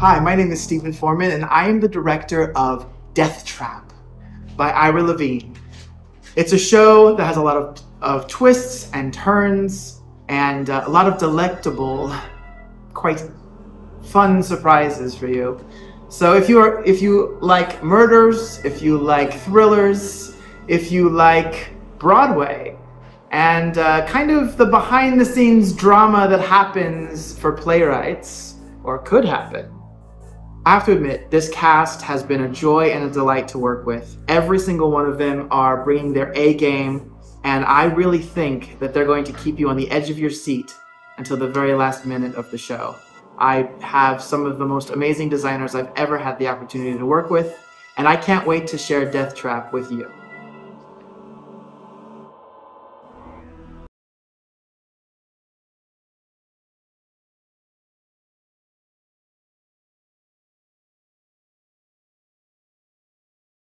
Hi, my name is Stephen Foreman, and I am the director of Death Trap by Ira Levin. It's a show that has a lot of, of twists and turns and uh, a lot of delectable, quite fun surprises for you. So if you are if you like murders, if you like thrillers, if you like Broadway, and uh, kind of the behind the scenes drama that happens for playwrights, or could happen. I have to admit, this cast has been a joy and a delight to work with. Every single one of them are bringing their A game, and I really think that they're going to keep you on the edge of your seat until the very last minute of the show. I have some of the most amazing designers I've ever had the opportunity to work with, and I can't wait to share Death Trap with you.